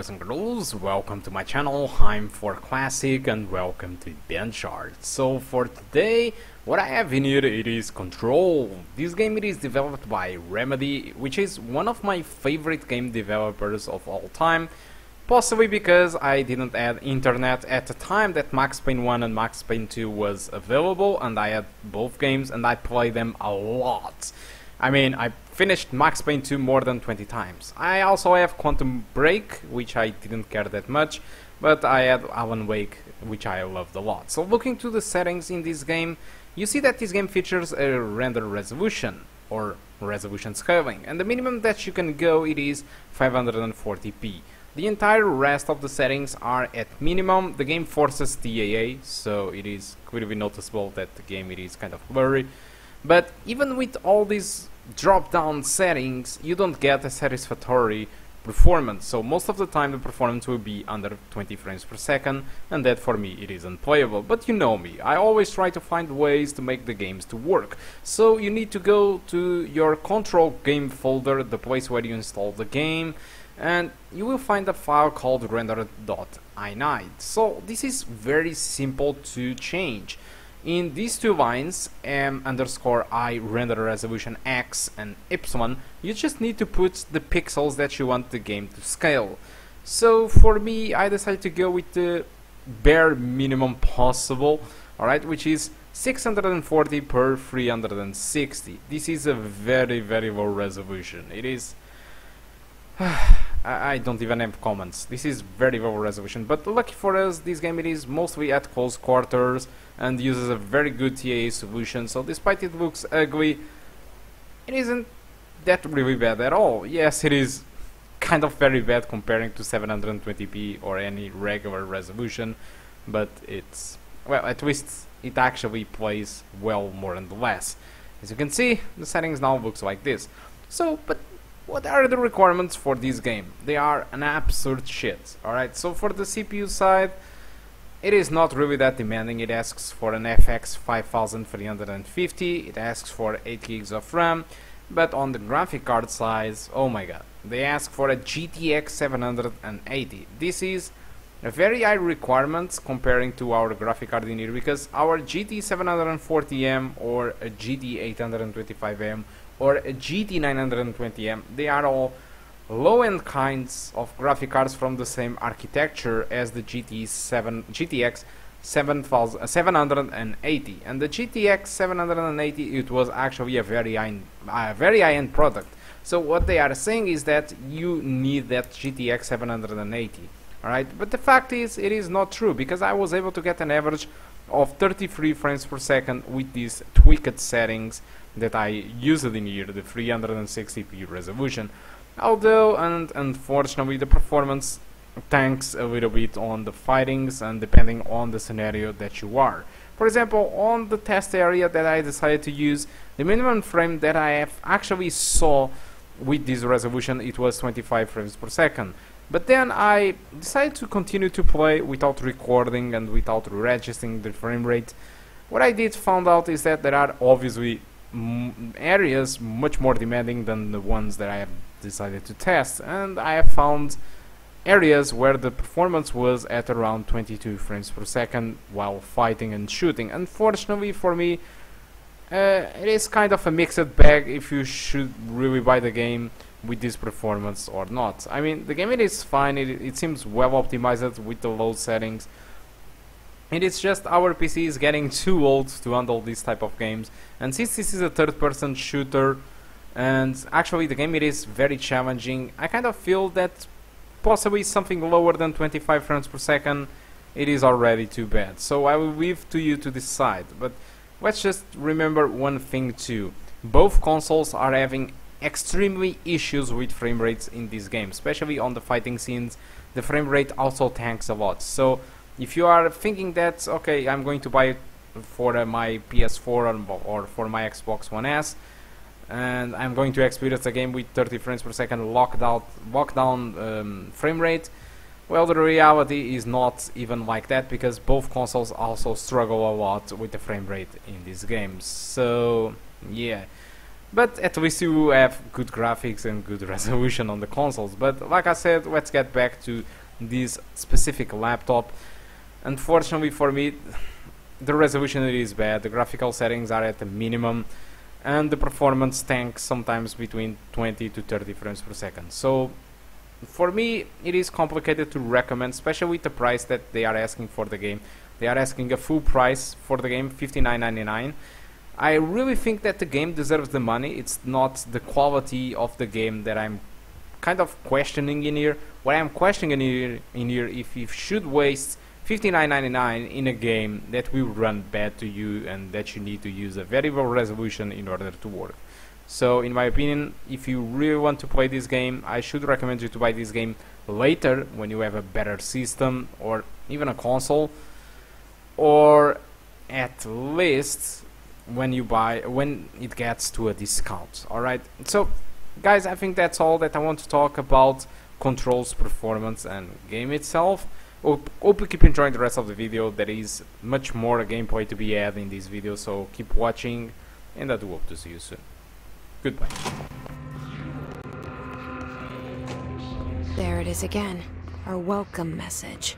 Boys and girls, welcome to my channel, I'm for Classic and welcome to Benchart. So for today, what I have in here it is Control. This game it is developed by Remedy, which is one of my favorite game developers of all time. Possibly because I didn't have internet at the time that Max Payne 1 and Max Payne 2 was available and I had both games and I played them a lot. I mean, I finished Max Payne 2 more than 20 times. I also have Quantum Break, which I didn't care that much, but I had Alan Wake, which I loved a lot. So looking to the settings in this game, you see that this game features a render resolution, or resolution scaling, and the minimum that you can go it is 540p. The entire rest of the settings are at minimum. The game forces TAA, so it is clearly noticeable that the game it is kind of blurry. But even with all these drop-down settings, you don't get a satisfactory performance. So most of the time the performance will be under 20 frames per second, and that for me it is unplayable. But you know me, I always try to find ways to make the games to work. So you need to go to your control game folder, the place where you install the game, and you will find a file called render.ini. So this is very simple to change. In these two lines, m underscore i render resolution x and y, you just need to put the pixels that you want the game to scale. So for me, I decided to go with the bare minimum possible, alright, which is 640 per 360. This is a very, very low resolution. It is... I don't even have comments. This is very low resolution, but lucky for us, this game it is mostly at close quarters and uses a very good TAA solution, so despite it looks ugly, it isn't that really bad at all. Yes, it is kind of very bad comparing to 720p or any regular resolution, but it's, well, at least it actually plays well more and less. As you can see, the settings now looks like this. So, but what are the requirements for this game? They are an absurd shit, alright? So for the CPU side, it is not really that demanding. It asks for an FX 5350, it asks for 8 gigs of RAM, but on the graphic card size, oh my god, they ask for a GTX 780. This is a very high requirement comparing to our graphic card in here because our GT 740M or a GT 825M or a GT920M, they are all low-end kinds of graphic cards from the same architecture as the GT 7, GTX 7000, uh, 780 and the GTX 780 it was actually a very high, uh, very high-end product. So what they are saying is that you need that GTX 780 alright? But the fact is it is not true because I was able to get an average of 33 frames per second with these tweaked settings that I used in here, the 360p resolution. Although, and unfortunately, the performance tanks a little bit on the fightings and depending on the scenario that you are. For example, on the test area that I decided to use, the minimum frame that I have actually saw with this resolution, it was 25 frames per second. But then I decided to continue to play without recording and without registering the frame rate. What I did found out is that there are obviously areas much more demanding than the ones that I have decided to test and I have found areas where the performance was at around 22 frames per second while fighting and shooting. Unfortunately for me uh, it is kind of a mixed bag if you should really buy the game with this performance or not. I mean the game it is fine, it, it seems well optimized with the low settings it is just our PC is getting too old to handle this type of games and since this is a third person shooter and actually the game it is very challenging. I kind of feel that possibly something lower than 25 frames per second it is already too bad. So I will leave to you to decide but let's just remember one thing too. Both consoles are having extremely issues with frame rates in this game especially on the fighting scenes. The frame rate also tanks a lot. So if you are thinking that okay I'm going to buy it for uh, my PS4 or, or, for my Xbox One S and I'm going to experience a game with 30 frames per second locked out lockdown um, frame rate. Well the reality is not even like that because both consoles also struggle a lot with the frame rate in these games. So yeah. But at least you have good graphics and good resolution on the consoles. But like I said, let's get back to this specific laptop. Unfortunately for me, the resolution is bad, the graphical settings are at the minimum, and the performance tanks sometimes between 20 to 30 frames per second. So for me, it is complicated to recommend, especially with the price that they are asking for the game. They are asking a full price for the game, 59.99. I really think that the game deserves the money. It's not the quality of the game that I'm kind of questioning in here. What I'm questioning in here, in here if you should waste 59.99 in a game that will run bad to you and that you need to use a very low resolution in order to work. So in my opinion, if you really want to play this game, I should recommend you to buy this game later when you have a better system or even a console or at least when you buy when it gets to a discount all right so guys i think that's all that i want to talk about controls performance and game itself hope, you keep enjoying the rest of the video there is much more gameplay to be had in this video so keep watching and i do hope to see you soon goodbye There it is again. Our welcome message.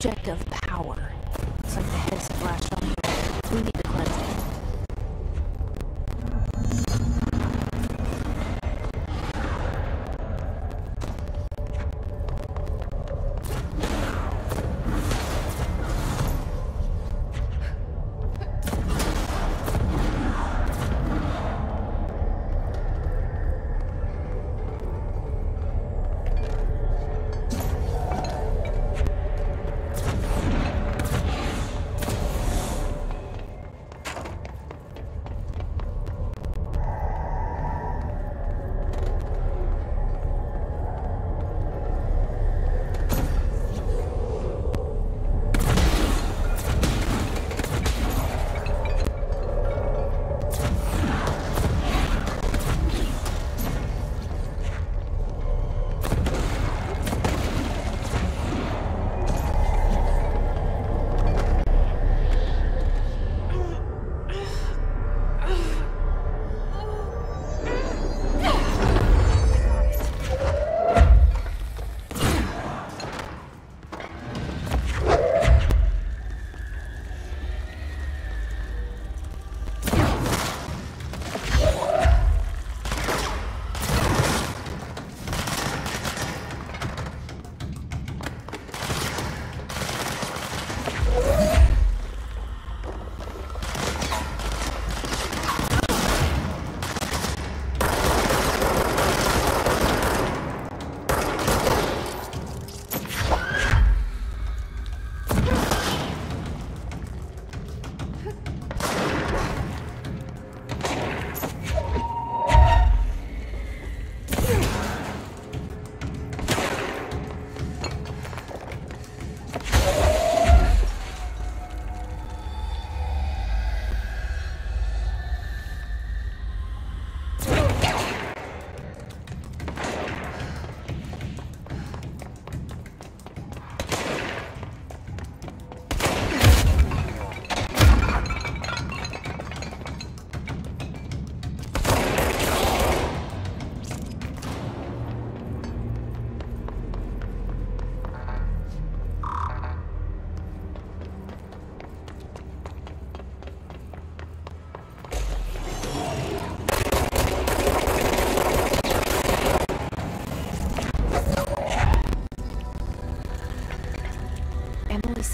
Object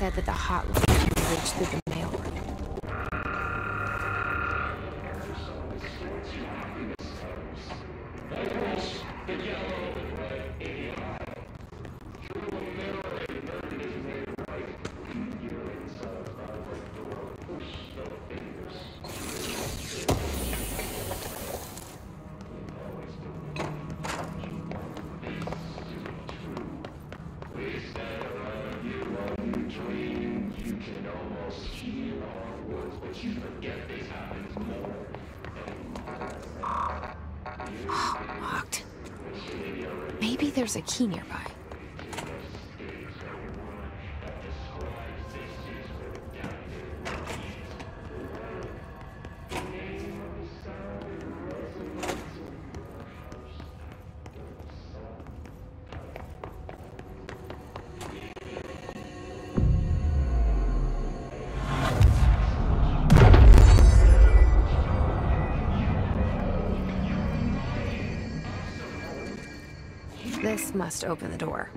said that the hotline reached through the there's a key nearby. Must open the door.